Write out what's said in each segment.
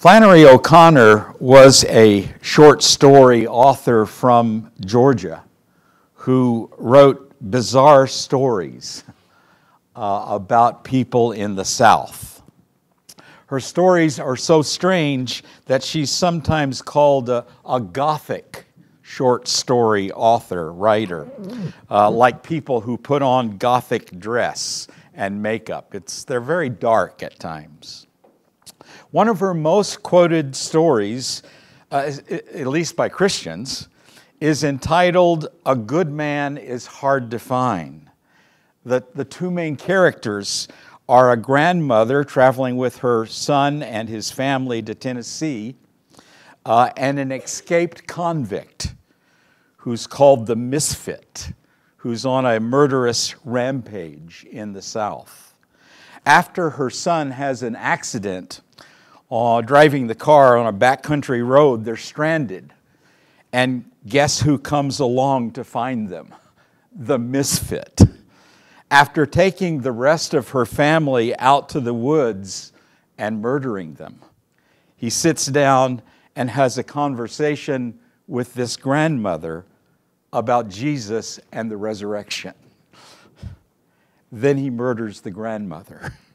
Flannery O'Connor was a short story author from Georgia who wrote bizarre stories uh, about people in the South. Her stories are so strange that she's sometimes called a, a Gothic short story author, writer, uh, like people who put on Gothic dress and makeup. It's, they're very dark at times. One of her most quoted stories, uh, at least by Christians, is entitled A Good Man is Hard to Find. The, the two main characters are a grandmother traveling with her son and his family to Tennessee, uh, and an escaped convict who's called the Misfit, who's on a murderous rampage in the South. After her son has an accident, uh, driving the car on a backcountry road, they're stranded. And guess who comes along to find them? The misfit. After taking the rest of her family out to the woods and murdering them, he sits down and has a conversation with this grandmother about Jesus and the resurrection. Then he murders the grandmother.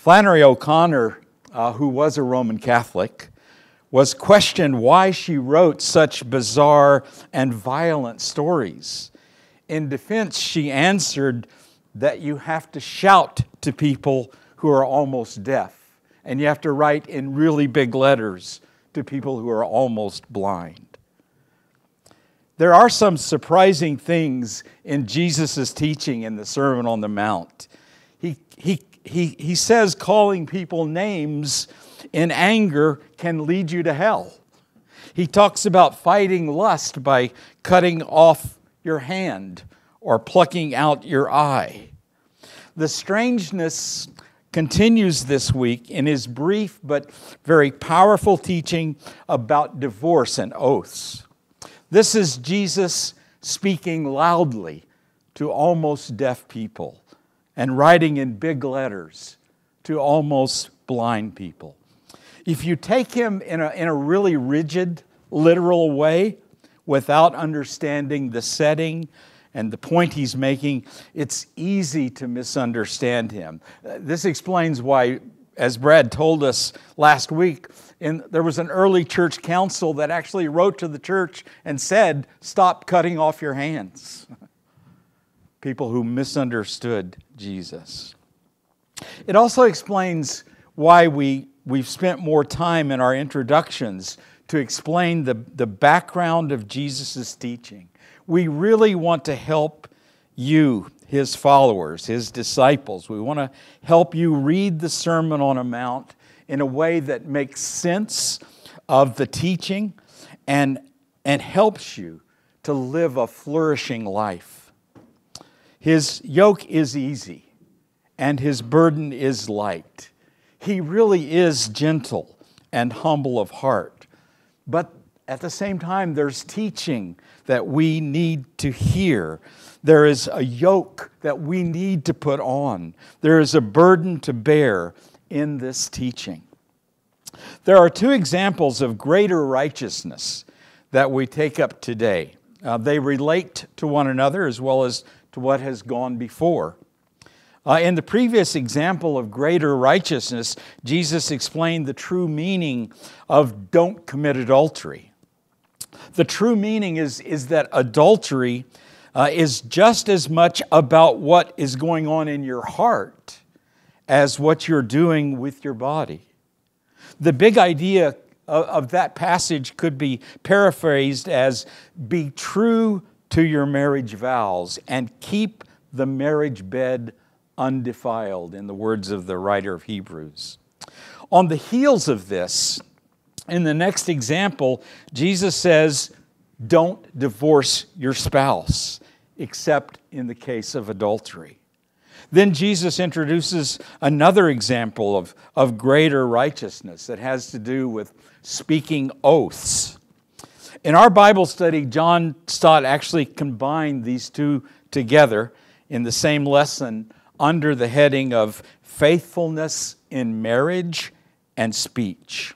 Flannery O'Connor, uh, who was a Roman Catholic, was questioned why she wrote such bizarre and violent stories. In defense, she answered that you have to shout to people who are almost deaf, and you have to write in really big letters to people who are almost blind. There are some surprising things in Jesus' teaching in the Sermon on the Mount. He, he he, he says calling people names in anger can lead you to hell. He talks about fighting lust by cutting off your hand or plucking out your eye. The strangeness continues this week in his brief but very powerful teaching about divorce and oaths. This is Jesus speaking loudly to almost deaf people and writing in big letters to almost blind people. If you take him in a, in a really rigid, literal way, without understanding the setting and the point he's making, it's easy to misunderstand him. This explains why, as Brad told us last week, in, there was an early church council that actually wrote to the church and said, Stop cutting off your hands. People who misunderstood Jesus. It also explains why we, we've spent more time in our introductions to explain the, the background of Jesus' teaching. We really want to help you, his followers, his disciples. We want to help you read the Sermon on a Mount in a way that makes sense of the teaching and, and helps you to live a flourishing life. His yoke is easy and his burden is light. He really is gentle and humble of heart. But at the same time, there's teaching that we need to hear. There is a yoke that we need to put on. There is a burden to bear in this teaching. There are two examples of greater righteousness that we take up today. Uh, they relate to one another as well as to what has gone before. Uh, in the previous example of greater righteousness, Jesus explained the true meaning of don't commit adultery. The true meaning is, is that adultery uh, is just as much about what is going on in your heart as what you're doing with your body. The big idea of, of that passage could be paraphrased as be true to your marriage vows and keep the marriage bed undefiled, in the words of the writer of Hebrews. On the heels of this, in the next example, Jesus says, Don't divorce your spouse, except in the case of adultery. Then Jesus introduces another example of, of greater righteousness that has to do with speaking oaths. In our Bible study, John Stott actually combined these two together in the same lesson under the heading of faithfulness in marriage and speech.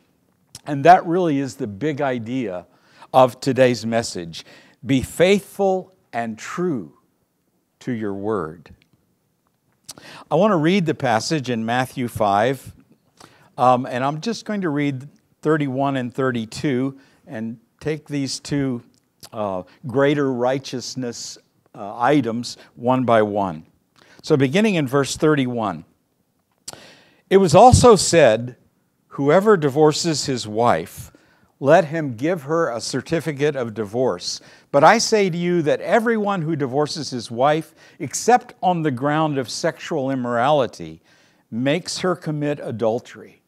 And that really is the big idea of today's message. Be faithful and true to your word. I want to read the passage in Matthew 5, um, and I'm just going to read 31 and 32 and take these two uh, greater righteousness uh, items one by one. So, beginning in verse 31, it was also said, Whoever divorces his wife, let him give her a certificate of divorce. But I say to you that everyone who divorces his wife, except on the ground of sexual immorality, makes her commit adultery.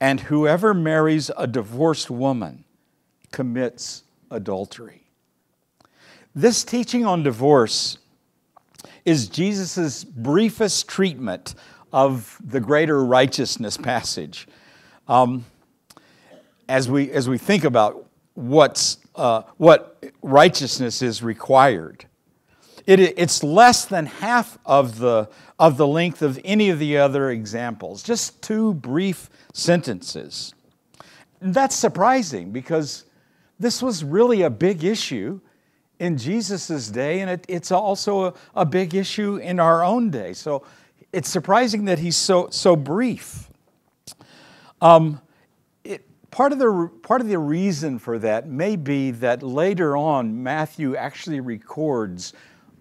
And whoever marries a divorced woman commits adultery. This teaching on divorce is Jesus' briefest treatment of the greater righteousness passage. Um, as, we, as we think about what's, uh, what righteousness is required, it, it's less than half of the, of the length of any of the other examples, just two brief sentences. And that's surprising because this was really a big issue in Jesus' day, and it, it's also a, a big issue in our own day. So it's surprising that he's so, so brief. Um, it, part, of the, part of the reason for that may be that later on, Matthew actually records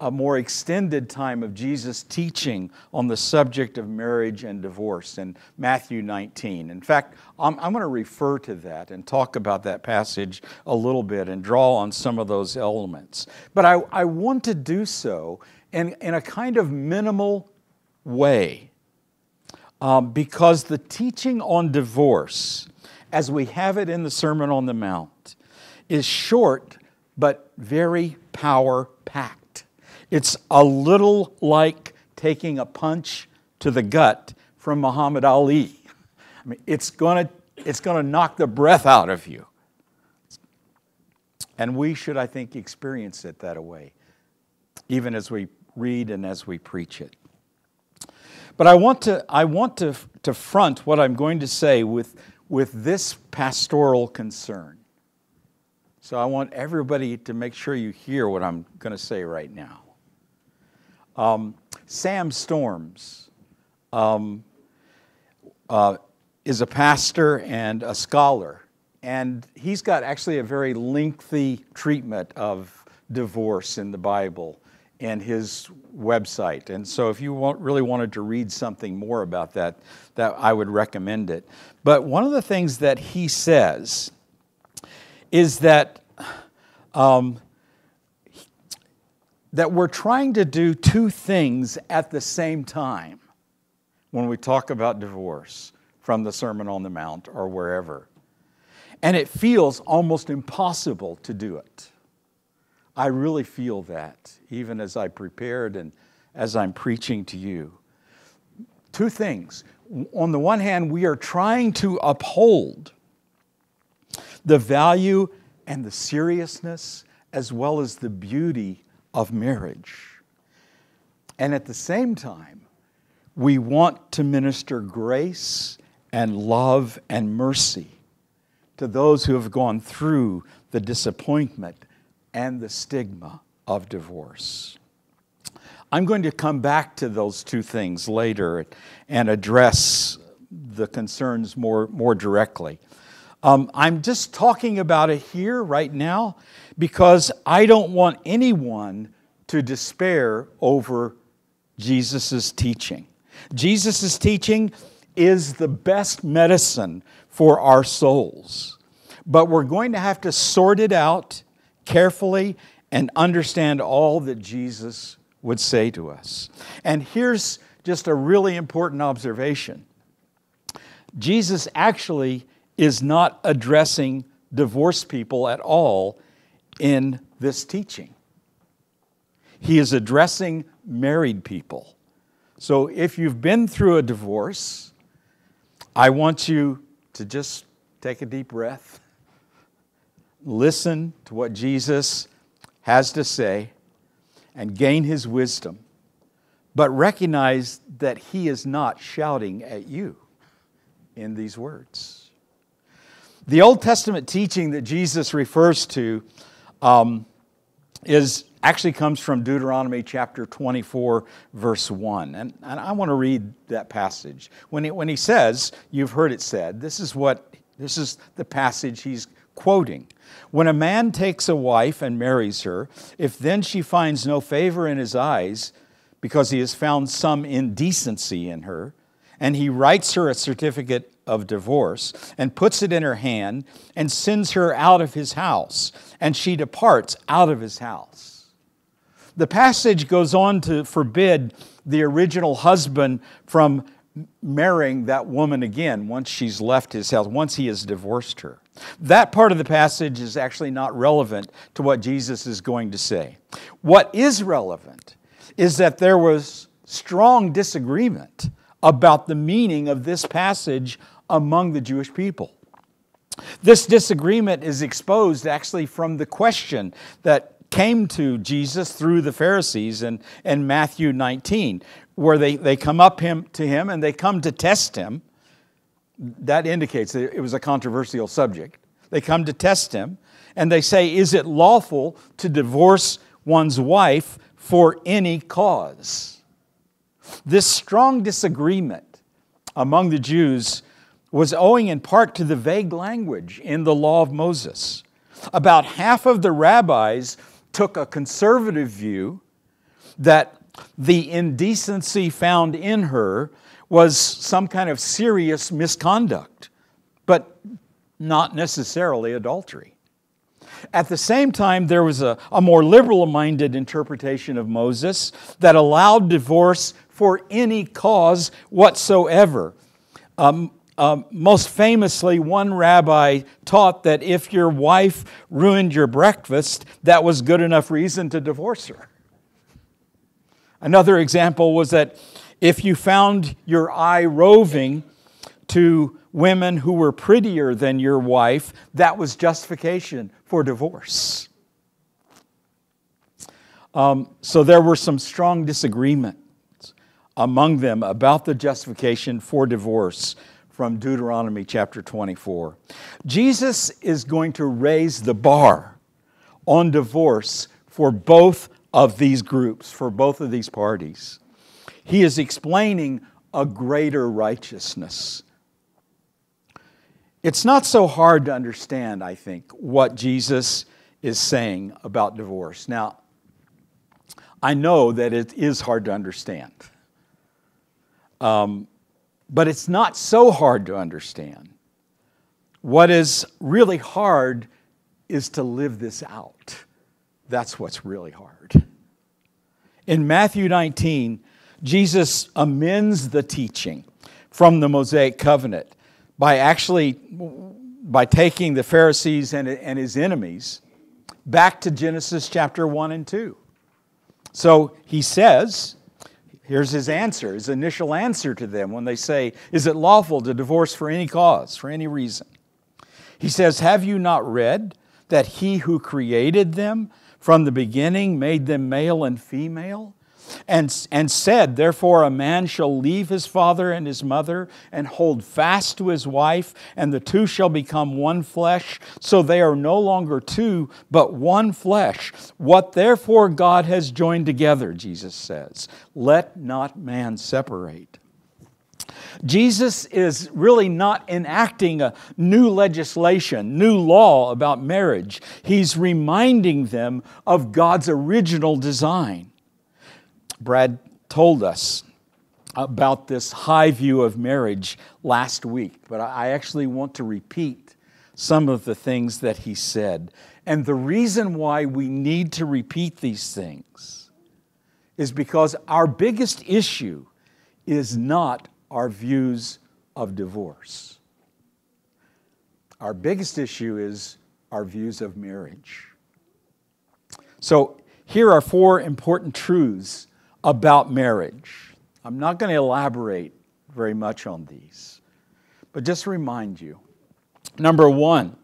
a more extended time of Jesus teaching on the subject of marriage and divorce in Matthew 19. In fact, I'm, I'm, going to refer to that and talk about that passage a little bit and draw on some of those elements. But I, I want to do so in, in a kind of minimal way um, because the teaching on divorce, as we have it in the Sermon on the Mount, is short but very power packed. It's a little like taking a punch to the gut from Muhammad Ali. I mean, it's going to it's going to knock the breath out of you. And we should, I think, experience it that way, even as we read and as we preach it. But I want to, I want to, to front what I'm going to say with, with this pastoral concern. So I want everybody to make sure you hear what I'm going to say right now. Um, Sam Storms um, uh, is a pastor and a scholar, and he's got actually a very lengthy treatment of divorce in the Bible and his website. And so if you want, really wanted to read something more about that, that I would recommend it. But one of the things that he says is that um, that we're trying to do two things at the same time when we talk about divorce from the Sermon on the Mount or wherever. And it feels almost impossible to do it. I really feel that, even as I prepared and as I'm preaching to you. Two things. On the one hand, we are trying to uphold the value and the seriousness as well as the beauty of marriage. And at the same time, we want to minister grace and love and mercy to those who have gone through the disappointment and the stigma of divorce. I'm going to come back to those two things later and address the concerns more, more directly. Um, I'm just talking about it here right now because I don't want anyone to despair over Jesus' teaching. Jesus' teaching is the best medicine for our souls, but we're going to have to sort it out carefully and understand all that Jesus would say to us. And here's just a really important observation Jesus actually is not addressing divorced people at all in this teaching. He is addressing married people. So if you've been through a divorce, I want you to just take a deep breath listen to what Jesus has to say and gain his wisdom, but recognize that he is not shouting at you. in these words. The Old Testament teaching that Jesus refers to um, is actually comes from Deuteronomy chapter 24, verse 1. And, and I want to read that passage. When he, when he says, You've heard it said, this is what this is the passage he's quoting. When a man takes a wife and marries her, if then she finds no favor in his eyes, because he has found some indecency in her, and he writes her a certificate of divorce and puts it in her hand and sends her out of his house, and she departs out of his house. The passage goes on to forbid the original husband from marrying that woman again once she's left his house, once he has divorced her. That part of the passage is actually not relevant to what Jesus is going to say. What is relevant is that there was strong disagreement about the meaning of this passage among the Jewish people. This disagreement is exposed actually from the question that came to Jesus through the Pharisees in, in Matthew 19, where they, they come up him, to him and they come to test him. That indicates that it was a controversial subject. They come to test him and they say, Is it lawful to divorce one's wife for any cause? This strong disagreement among the Jews was owing in part to the vague language in the law of Moses. About half of the rabbis took a conservative view that the indecency found in her was some kind of serious misconduct, but not necessarily adultery. At the same time, there was a, a more liberal minded interpretation of Moses that allowed divorce for any cause whatsoever. Um, um, most famously, one rabbi taught that if your wife ruined your breakfast, that was good enough reason to divorce her. Another example was that if you found your eye roving to women who were prettier than your wife, that was justification for divorce. Um, so there were some strong disagreements among them about the justification for divorce from Deuteronomy chapter 24. Jesus is going to raise the bar on divorce for both of these groups, for both of these parties. He is explaining a greater righteousness. It's not so hard to understand, I think, what Jesus is saying about divorce. Now, I know that it is hard to understand. Um, but it's not so hard to understand. What is really hard is to live this out. That's what's really hard. In Matthew 19, Jesus amends the teaching from the Mosaic covenant by actually by taking the Pharisees and, and his enemies back to Genesis chapter 1 and 2. So he says, Here's his answer, his initial answer to them when they say, Is it lawful to divorce for any cause, for any reason? He says, Have you not read that he who created them from the beginning made them male and female? And, and said, Therefore, a man shall leave his father and his mother and hold fast to his wife, and the two shall become one flesh. So they are no longer two, but one flesh. What therefore God has joined together, Jesus says, let not man separate. Jesus is really not enacting a new legislation, new law about marriage. He's reminding them of God's original design. Brad told us about this high view of marriage last week, but I actually want to repeat some of the things that he said. And the reason why we need to repeat these things is because our biggest issue is not our views of divorce. Our biggest issue is our views of marriage. So, here are four important truths about marriage. I'm not going to elaborate very much on these, but just remind you. Number one,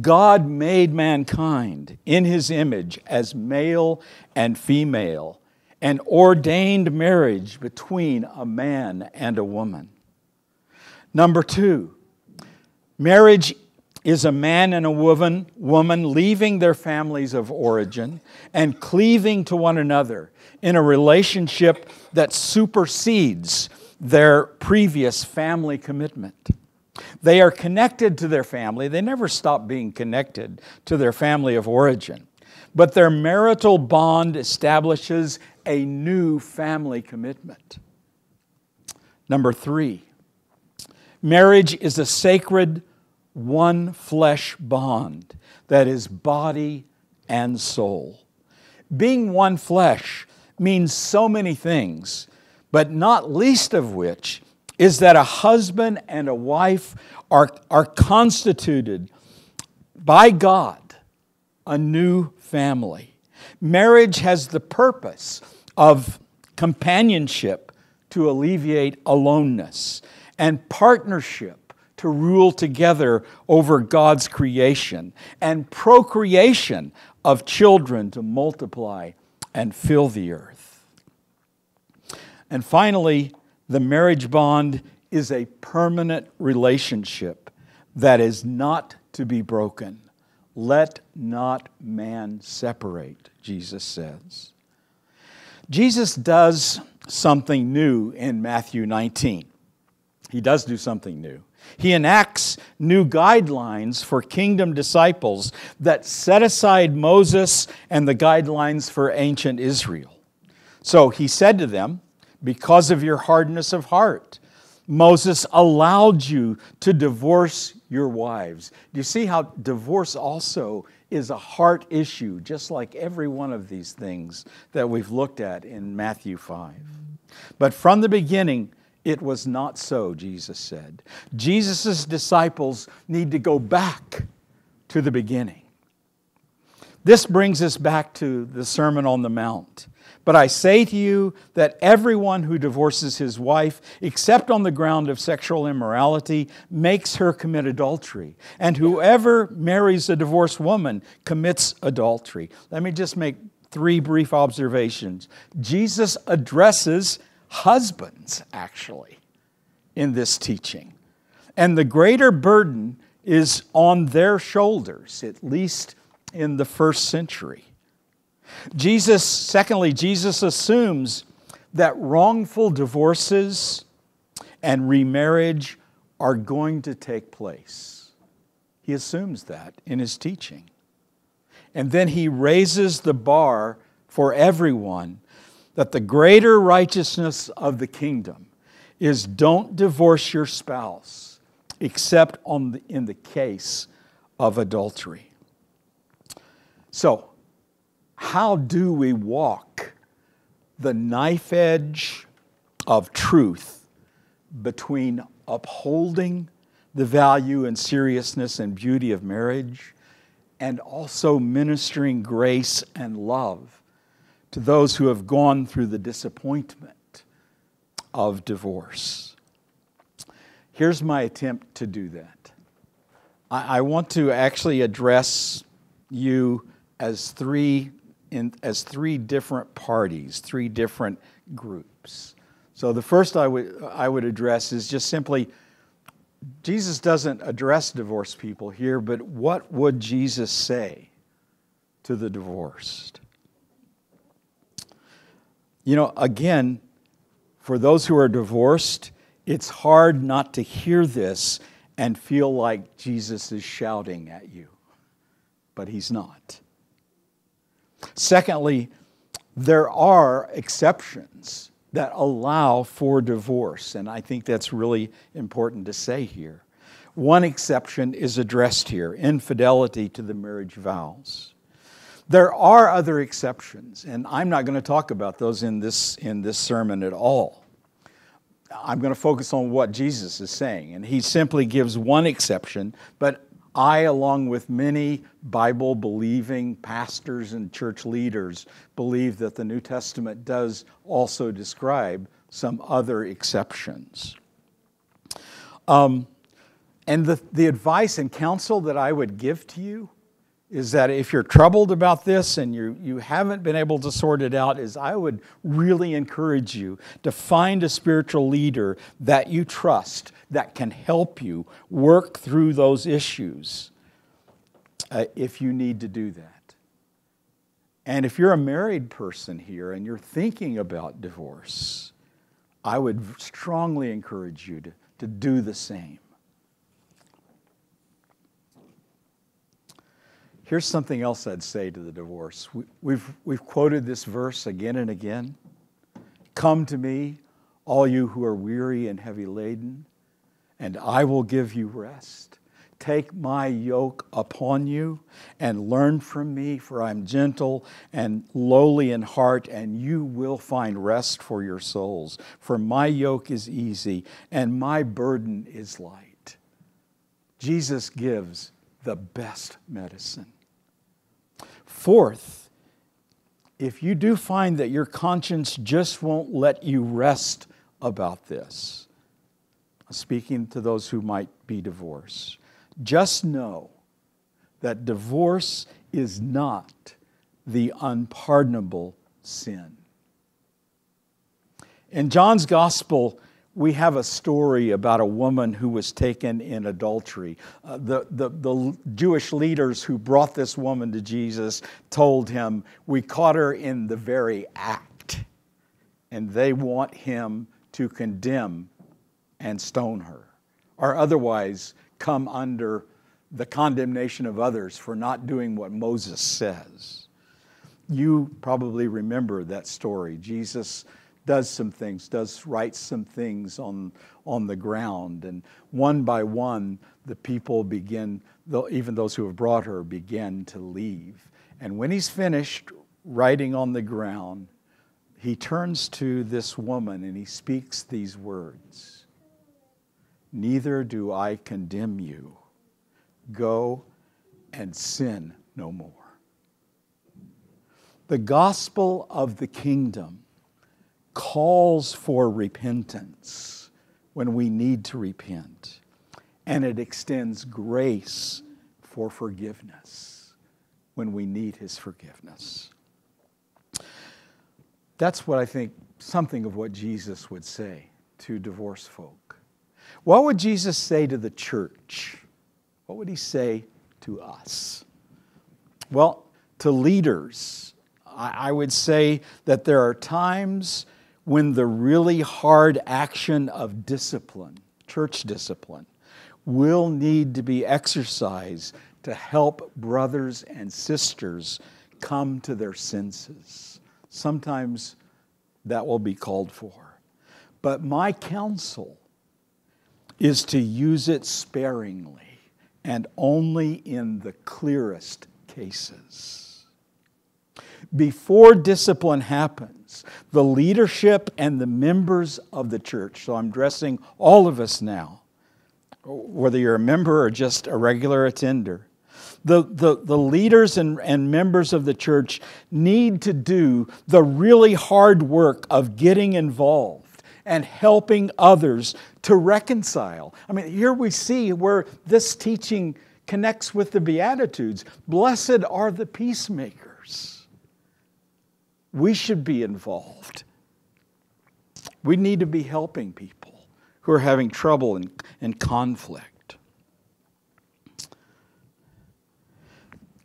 God made mankind in his image as male and female and ordained marriage between a man and a woman. Number two, marriage is a man and a woman, woman leaving their families of origin and cleaving to one another in a relationship that supersedes their previous family commitment. They are connected to their family. They never stop being connected to their family of origin. But their marital bond establishes a new family commitment. Number three, marriage is a sacred one flesh bond that is body and soul. Being one flesh means so many things, but not least of which is that a husband and a wife are, are constituted by God a new family. Marriage has the purpose of companionship to alleviate aloneness and partnership to rule together over God's creation and procreation of children to multiply and fill the earth. And finally, the marriage bond is a permanent relationship that is not to be broken. Let not man separate, Jesus says. Jesus does something new in Matthew 19. He does do something new. He enacts new guidelines for kingdom disciples that set aside Moses and the guidelines for ancient Israel. So he said to them, Because of your hardness of heart, Moses allowed you to divorce your wives. Do you see how divorce also is a heart issue, just like every one of these things that we've looked at in Matthew 5? But from the beginning, it was not so, Jesus said. Jesus' disciples need to go back to the beginning. This brings us back to the Sermon on the Mount. But I say to you that everyone who divorces his wife, except on the ground of sexual immorality, makes her commit adultery. And whoever marries a divorced woman commits adultery. Let me just make three brief observations. Jesus addresses husbands, actually, in this teaching. And the greater burden is on their shoulders, at least in the first century. Jesus, secondly, Jesus assumes that wrongful divorces and remarriage are going to take place. He assumes that in his teaching. And then he raises the bar for everyone that the greater righteousness of the kingdom is don't divorce your spouse except on the, in the case of adultery. So, how do we walk the knife edge of truth between upholding the value and seriousness and beauty of marriage and also ministering grace and love to those who have gone through the disappointment of divorce. Here's my attempt to do that. I, I want to actually address you as three, in, as three different parties, three different groups. So the first I would, I would address is just simply Jesus doesn't address divorced people here, but what would Jesus say to the divorced? You know, again, for those who are divorced, it's hard not to hear this and feel like Jesus is shouting at you, but he's not. Secondly, there are exceptions that allow for divorce, and I think that's really important to say here. One exception is addressed here infidelity to the marriage vows. There are other exceptions, and I'm not going to talk about those in this, in this sermon at all. I'm going to focus on what Jesus is saying, and he simply gives one exception, but I, along with many Bible believing pastors and church leaders, believe that the New Testament does also describe some other exceptions. Um, and the, the advice and counsel that I would give to you is that if you're troubled about this and you, you haven't been able to sort it out, is I would really encourage you to find a spiritual leader that you trust that can help you work through those issues uh, if you need to do that. And if you're a married person here and you're thinking about divorce, I would strongly encourage you to, to do the same. Here's something else I'd say to the divorce. We, we've, we've quoted this verse again and again. Come to me, all you who are weary and heavy laden, and I will give you rest. Take my yoke upon you and learn from me, for I'm gentle and lowly in heart, and you will find rest for your souls. For my yoke is easy and my burden is light. Jesus gives the best medicine. Fourth, if you do find that your conscience just won't let you rest about this, speaking to those who might be divorced, just know that divorce is not the unpardonable sin. In John's gospel, we have a story about a woman who was taken in adultery. Uh, the, the, the Jewish leaders who brought this woman to Jesus told him, We caught her in the very act, and they want him to condemn and stone her, or otherwise come under the condemnation of others for not doing what Moses says. You probably remember that story. Jesus does some things, does write some things on, on the ground. And one by one, the people begin, even those who have brought her, begin to leave. And when he's finished writing on the ground, he turns to this woman and he speaks these words Neither do I condemn you. Go and sin no more. The gospel of the kingdom calls for repentance when we need to repent, and it extends grace for forgiveness when we need His forgiveness. That's what I think something of what Jesus would say to divorced folk. What would Jesus say to the church? What would he say to us? Well, to leaders, I would say that there are times when the really hard action of discipline, church discipline, will need to be exercised to help brothers and sisters come to their senses. Sometimes that will be called for. But my counsel is to use it sparingly and only in the clearest cases. Before discipline happens, the leadership and the members of the church, so I'm addressing all of us now, whether you're a member or just a regular attender, the, the, the leaders and, and members of the church need to do the really hard work of getting involved and helping others to reconcile. I mean, here we see where this teaching connects with the Beatitudes. Blessed are the peacemakers. We should be involved. We need to be helping people who are having trouble and, and conflict.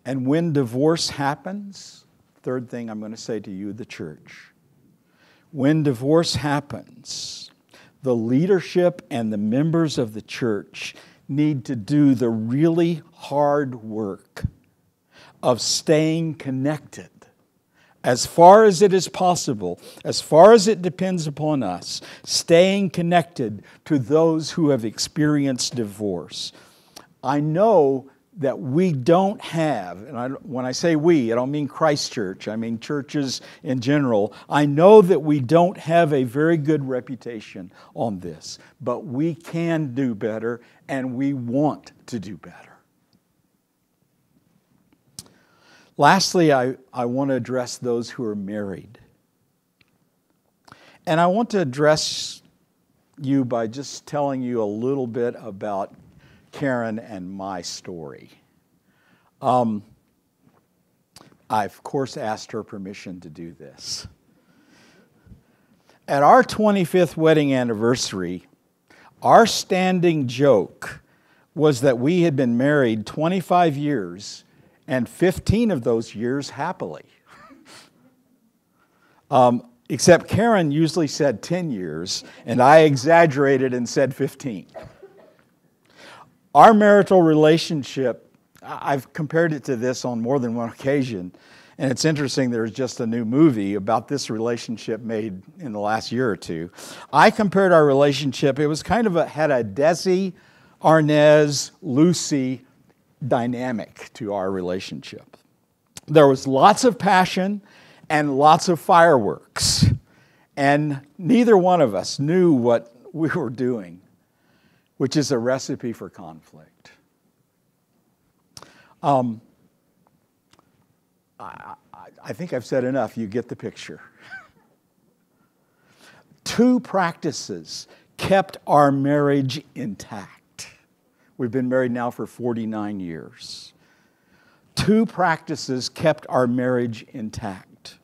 And when divorce happens, third thing I'm going to say to you, the church, when divorce happens, the leadership and the members of the church need to do the really hard work of staying connected as far as it is possible, as far as it depends upon us, staying connected to those who have experienced divorce. I know that we don't have, and I, when I say we, I don't mean Christ Church, I mean churches in general. I know that we don't have a very good reputation on this, but we can do better and we want to do better. Lastly, I, I want to address those who are married. And I want to address you by just telling you a little bit about Karen and my story. Um, I, of course, asked her permission to do this. At our 25th wedding anniversary, our standing joke was that we had been married 25 years and 15 of those years happily. um, except Karen usually said 10 years, and I exaggerated and said 15. Our marital relationship, I've compared it to this on more than one occasion, and it's interesting there's just a new movie about this relationship made in the last year or two. I compared our relationship, it was kind of a, had a Desi, Arnaz, Lucy dynamic to our relationship. There was lots of passion and lots of fireworks, and neither one of us knew what we were doing, which is a recipe for conflict. Um, I, I think I've said enough. You get the picture. Two practices kept our marriage intact. We've been married now for 49 years. Two practices kept our marriage intact.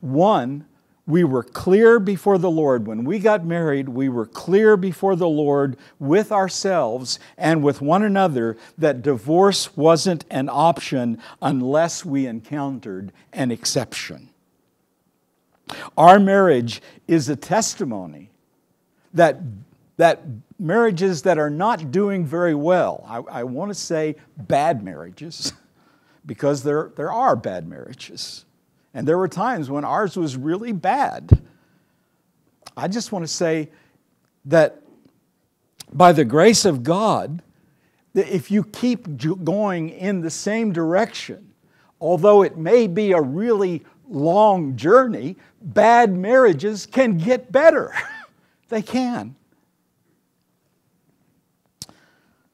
One, we were clear before the Lord. When we got married, we were clear before the Lord with ourselves and with one another that divorce wasn't an option unless we encountered an exception. Our marriage is a testimony that, that marriages that are not doing very well. I, I want to say bad marriages because there, there are bad marriages. And there were times when ours was really bad. I just want to say that by the grace of God, that if you keep going in the same direction, although it may be a really long journey, bad marriages can get better. they can.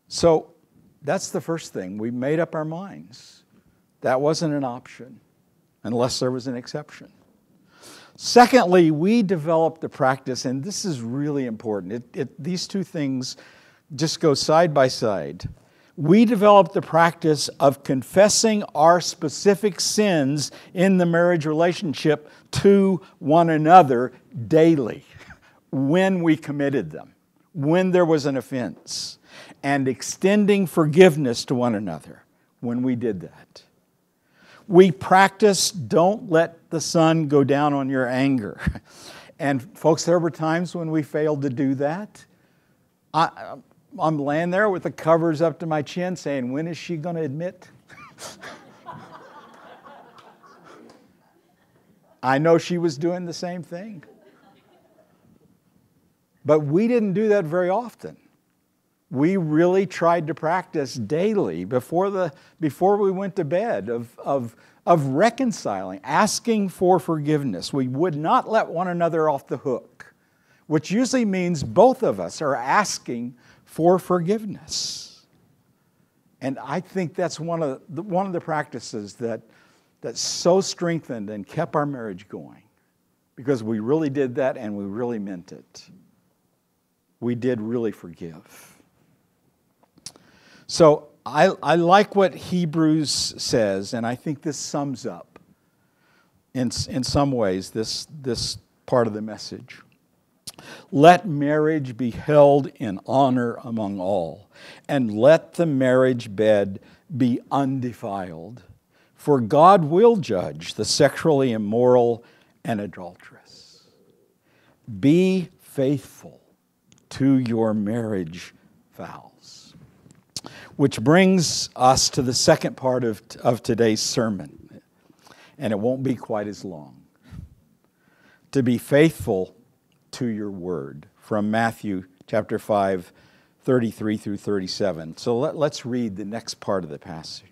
So that's the first thing. We made up our minds. That wasn't an option unless there was an exception. Secondly, we developed the practice, and this is really important. It, it, these two things just go side by side. We developed the practice of confessing our specific sins in the marriage relationship to one another daily when we committed them, when there was an offense and extending forgiveness to one another when we did that. We practice don't let the sun go down on your anger. And folks, there were times when we failed to do that. I, am laying there with the covers up to my chin saying, When is she going to admit? I know she was doing the same thing. But we didn't do that very often we really tried to practice daily before, the, before we went to bed of, of, of reconciling, asking for forgiveness. We would not let one another off the hook, which usually means both of us are asking for forgiveness. And I think that's one of the, one of the practices that, that so strengthened and kept our marriage going because we really did that and we really meant it. We did really forgive. So I, I like what Hebrews says, and I think this sums up in, in some ways this, this part of the message. Let marriage be held in honor among all, and let the marriage bed be undefiled, for God will judge the sexually immoral and adulterous. Be faithful to your marriage vow. Which brings us to the second part of, of today's sermon, and it won't be quite as long. To be faithful to your word from Matthew chapter 5, 33 through 37. So let, let's read the next part of the passage.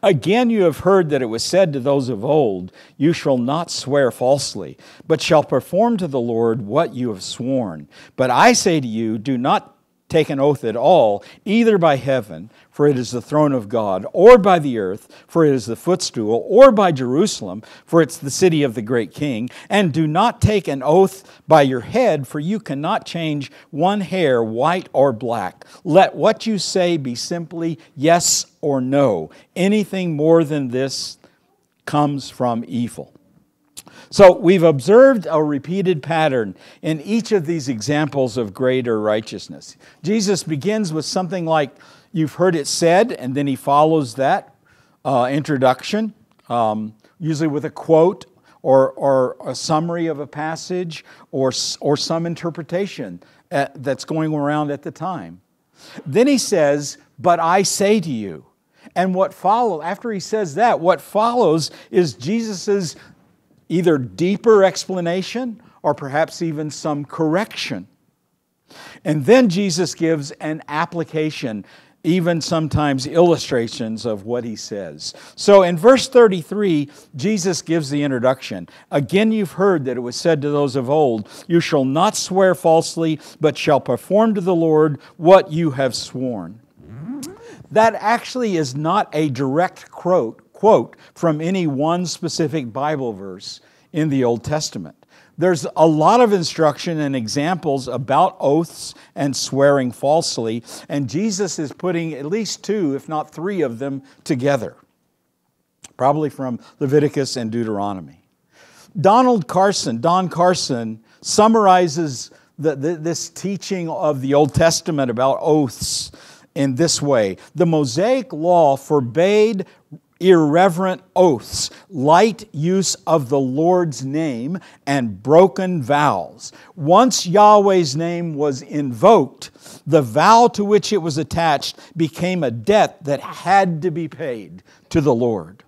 Again, you have heard that it was said to those of old, You shall not swear falsely, but shall perform to the Lord what you have sworn. But I say to you, do not take an oath at all, either by heaven, for it is the throne of God, or by the earth, for it is the footstool, or by Jerusalem, for it's the city of the great king. And do not take an oath by your head, for you cannot change one hair white or black. Let what you say be simply yes or no. Anything more than this comes from evil. So we've observed a repeated pattern in each of these examples of greater righteousness. Jesus begins with something like, You've heard it said, and then he follows that uh, introduction, um, usually with a quote or, or a summary of a passage or, or some interpretation at, uh, that's going around at the time. Then he says, But I say to you. And what follows, after he says that, what follows is Jesus' either deeper explanation or perhaps even some correction. And then Jesus gives an application, even sometimes illustrations of what he says. So in verse 33, Jesus gives the introduction. Again, you've heard that it was said to those of old, You shall not swear falsely, but shall perform to the Lord what you have sworn. That actually is not a direct quote quote from any one specific Bible verse in the Old Testament. There's a lot of instruction and examples about oaths and swearing falsely, and Jesus is putting at least two, if not three of them together, probably from Leviticus and Deuteronomy. Donald Carson, Don Carson, summarizes the, the, this teaching of the Old Testament about oaths in this way The Mosaic law forbade irreverent oaths, light use of the Lord's name, and broken vows. Once Yahweh's name was invoked, the vow to which it was attached became a debt that had to be paid to the Lord.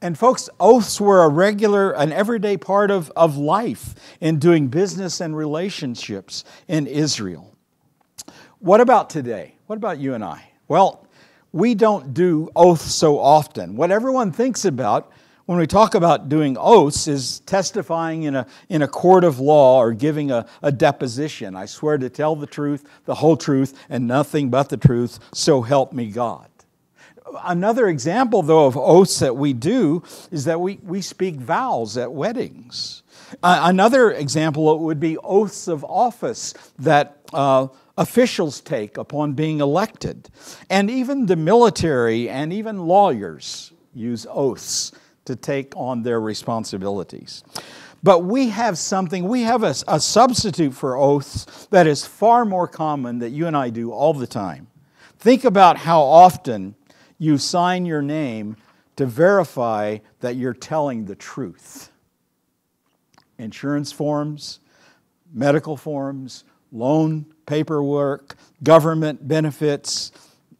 And folks, oaths were a regular, an everyday part of, of life in doing business and relationships in Israel. What about today? What about you and I? Well, we don't do oaths so often. What everyone thinks about when we talk about doing oaths is testifying in a, in a court of law or giving a, a deposition. I swear to tell the truth, the whole truth, and nothing but the truth, so help me God. Another example, though, of oaths that we do is that we, we speak vows at weddings. Uh, another example would be oaths of office that uh, officials take upon being elected. And even the military and even lawyers use oaths to take on their responsibilities. But we have something, we have a, a, substitute for oaths that is far more common that you and I do all the time. Think about how often you sign your name to verify that you're telling the truth. Insurance forms, medical forms, loan paperwork, government benefits.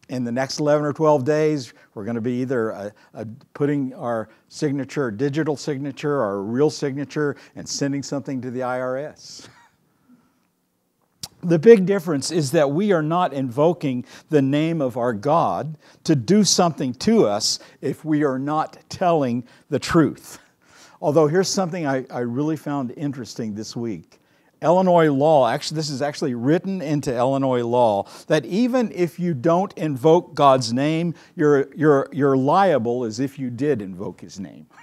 In the next 11 or 12 days, we're going to be either a, a putting our signature, digital signature, or real signature, and sending something to the IRS. The big difference is that we are not invoking the name of our God to do something to us if we are not telling the truth. Although, here's something I, I really found interesting this week. Illinois law, actually, this is actually written into Illinois law, that even if you don't invoke God's name, you're, you're, you're liable as if you did invoke his name.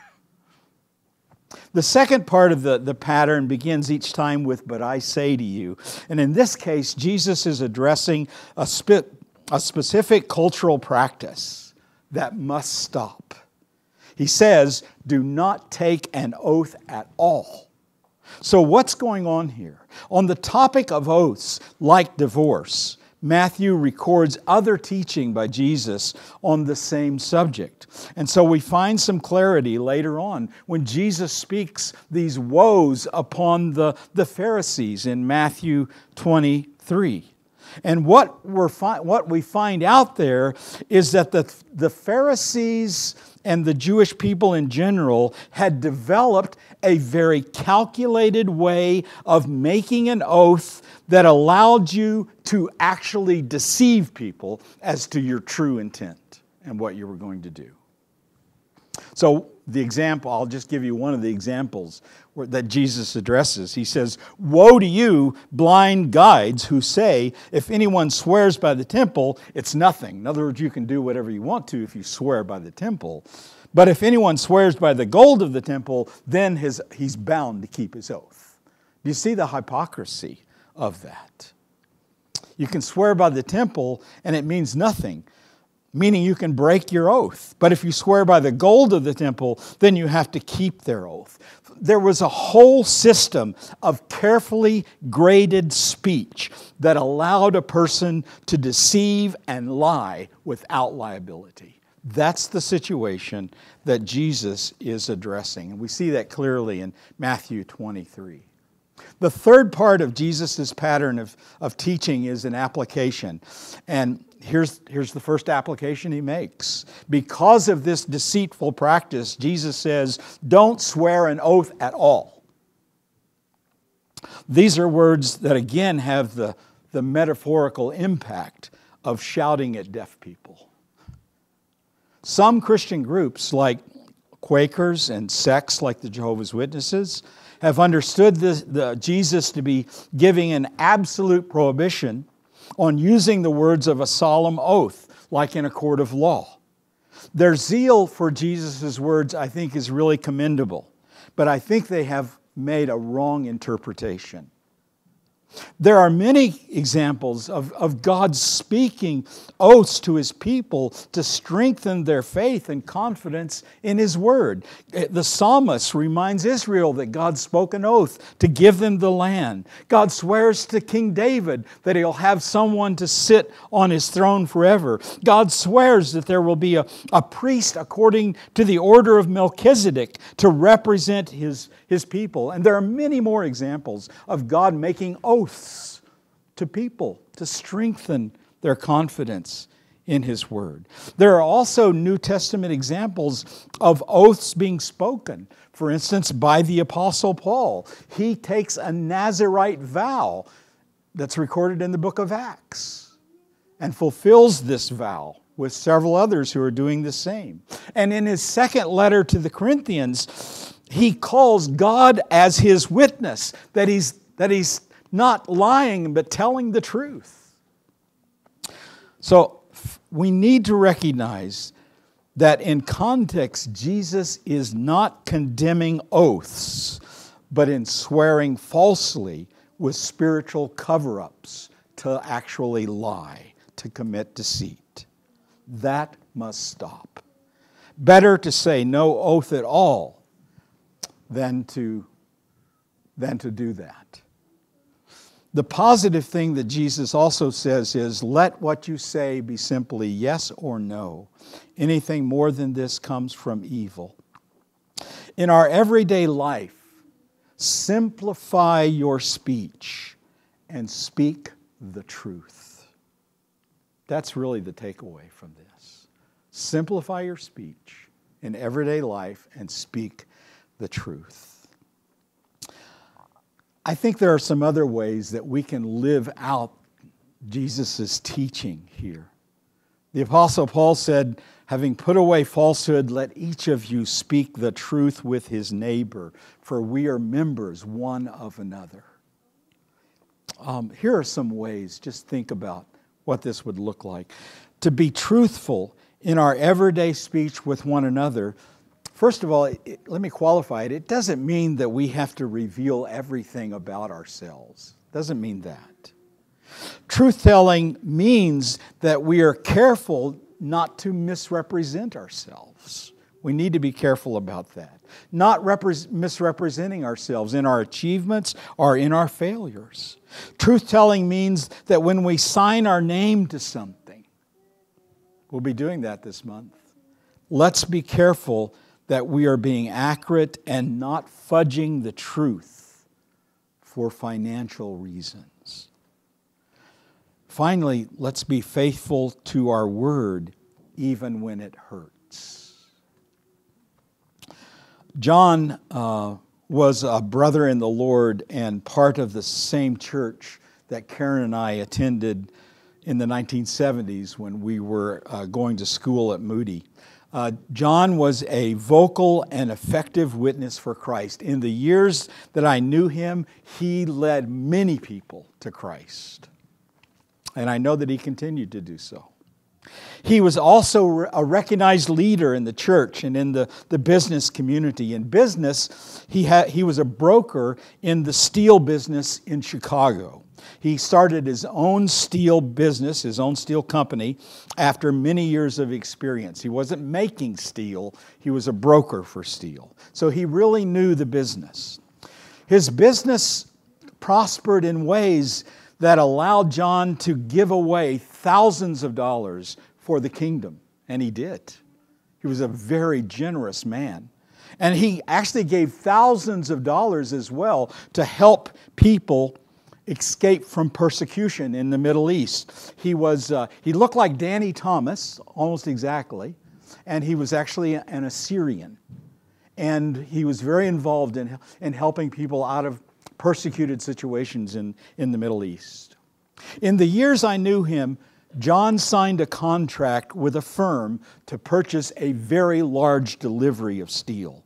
The second part of the, the pattern begins each time with, But I say to you. And in this case, Jesus is addressing a, spe- a specific cultural practice that must stop. He says, Do not take an oath at all so, what's going on here? On the topic of oaths, like divorce, Matthew records other teaching by Jesus on the same subject. And so we find some clarity later on when Jesus speaks these woes upon the, the Pharisees in Matthew 23. And what, we're fi- what we find out there is that the, the Pharisees and the Jewish people in general had developed a very calculated way of making an oath that allowed you to actually deceive people as to your true intent and what you were going to do. So, the example, I'll just give you one of the examples that Jesus addresses. He says, Woe to you, blind guides, who say, If anyone swears by the temple, it's nothing. In other words, you can do whatever you want to if you swear by the temple. But if anyone swears by the gold of the temple, then his, he's bound to keep his oath. Do you see the hypocrisy of that? You can swear by the temple and it means nothing. Meaning you can break your oath. But if you swear by the gold of the temple, then you have to keep their oath. There was a whole system of carefully graded speech that allowed a person to deceive and lie without liability. That's the situation that Jesus is addressing. And we see that clearly in Matthew 23. The third part of Jesus' pattern of, of teaching is an application. And here's, here's the first application he makes. Because of this deceitful practice, Jesus says, don't swear an oath at all. These are words that again have the, the metaphorical impact of shouting at deaf people. Some Christian groups, like Quakers and sects like the Jehovah's Witnesses, have understood this, the, Jesus to be giving an absolute prohibition on using the words of a solemn oath, like in a court of law. Their zeal for Jesus' words, I think, is really commendable, but I think they have made a wrong interpretation. There are many examples of, of God speaking oaths to his people to strengthen their faith and confidence in his word. Eh, the psalmist reminds Israel that God spoke an oath to give them the land. God swears to King David that he'll have someone to sit on his throne forever. God swears that there will be a, a priest according to the order of Melchizedek to represent his, his people. And there are many more examples of God making oaths to people to strengthen their confidence in His Word. There are also New Testament examples of oaths being spoken. For instance, by the Apostle Paul, he takes a Nazarite vow that's recorded in the book of Acts and fulfills this vow with several others who are doing the same. And in his second letter to the Corinthians, he calls God as his witness, that he's, that he's not lying, but telling the truth. So we need to recognize that in context, Jesus is not condemning oaths, but in swearing falsely with spiritual cover ups to actually lie, to commit deceit. That must stop. Better to say no oath at all than to, than to do that. The positive thing that Jesus also says is let what you say be simply yes or no. Anything more than this comes from evil. In our everyday life, simplify your speech and speak the truth. That's really the takeaway from this. Simplify your speech in everyday life and speak the truth. I think there are some other ways that we can live out Jesus' teaching here. The Apostle Paul said, Having put away falsehood, let each of you speak the truth with his neighbor, for we are members one of another. Um, here are some ways, just think about what this would look like. To be truthful in our everyday speech with one another First of all, it, let me qualify it. It doesn't mean that we have to reveal everything about ourselves. It doesn't mean that. Truth telling means that we are careful not to misrepresent ourselves. We need to be careful about that. Not repre- misrepresenting ourselves in our achievements or in our failures. Truth telling means that when we sign our name to something, we'll be doing that this month. Let's be careful that we are being accurate and not fudging the truth for financial reasons. Finally, let's be faithful to our word even when it hurts. John uh, was a brother in the Lord and part of the same church that Karen and I attended in the 1970s when we were uh, going to school at Moody. Uh, John was a vocal and effective witness for Christ. In the years that I knew him, he led many people to Christ. And I know that he continued to do so. He was also a recognized leader in the church and in the, the business community. In business, he, had, he was a broker in the steel business in Chicago. He started his own steel business, his own steel company, after many years of experience. He wasn't making steel, he was a broker for steel. So he really knew the business. His business prospered in ways that allowed John to give away thousands of dollars for the kingdom, and he did. He was a very generous man. And he actually gave thousands of dollars as well to help people escape from persecution in the Middle East. He, was, uh, he looked like Danny Thomas, almost exactly, and he was actually an Assyrian. And he was very involved in, in helping people out of persecuted situations in, in the Middle East. In the years I knew him, John signed a contract with a firm to purchase a very large delivery of steel,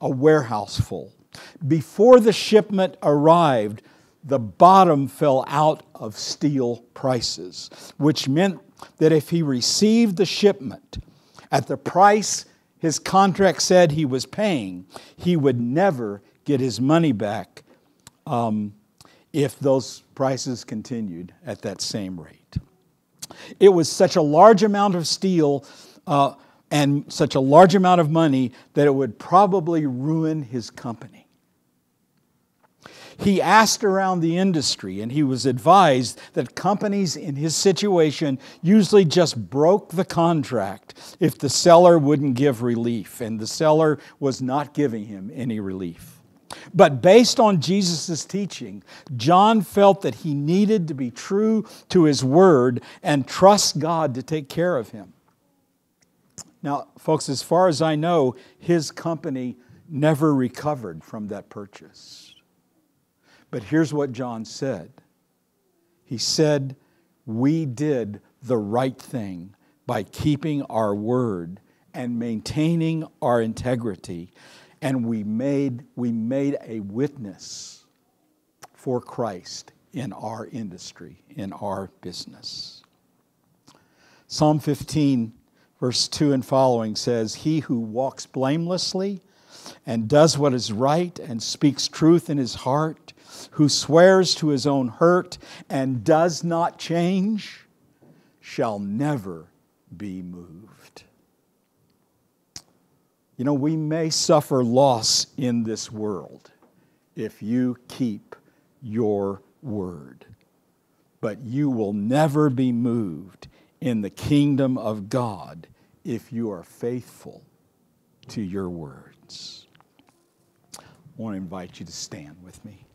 a warehouse full. Before the shipment arrived, the bottom fell out of steel prices, which meant that if he received the shipment at the price his contract said he was paying, he would never get his money back um, if those prices continued at that same rate. It was such a large amount of steel uh, and such a large amount of money that it would probably ruin his company. He asked around the industry and he was advised that companies in his situation usually just broke the contract if the seller wouldn't give relief, and the seller was not giving him any relief. But based on Jesus' teaching, John felt that he needed to be true to his word and trust God to take care of him. Now, folks, as far as I know, his company never recovered from that purchase. But here's what John said He said, We did the right thing by keeping our word and maintaining our integrity and we made, we made a witness for Christ in our industry, in our business. Psalm 15, verse 2 and following says, He who walks blamelessly and does what is right and speaks truth in his heart, who swears to his own hurt and does not change, shall never be moved. You know, we may suffer loss in this world if you keep your word, but you will never be moved in the kingdom of God if you are faithful to your words. I want to invite you to stand with me.